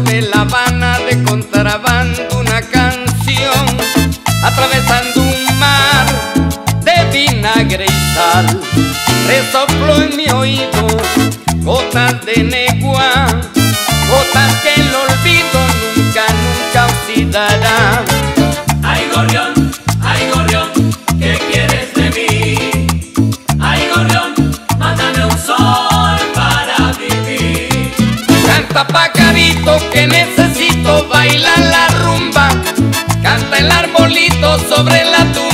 de La Habana de contrabando una canción atravesando un mar de vinagre y sal. Resopló en mi oído gotas de negua gotas que el olvido nunca nunca oxidará. Ay, gorrión Canta pajarito que necesito, baila la rumba. Canta el arbolito sobre la tumba.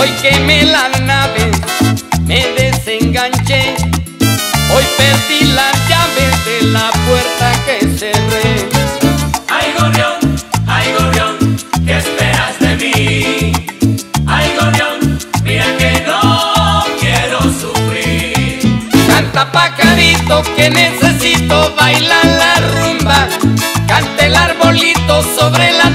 Hoy quemé la nave, me desenganché. Hoy perdí las llaves de la puerta que cerré. Ay, gorrión, ay, gorrión, ¿qué esperas de mí? Ay, gorrión, mira que no quiero sufrir. Canta pajarito que necesito bailar la rumba. Canta el arbolito sobre la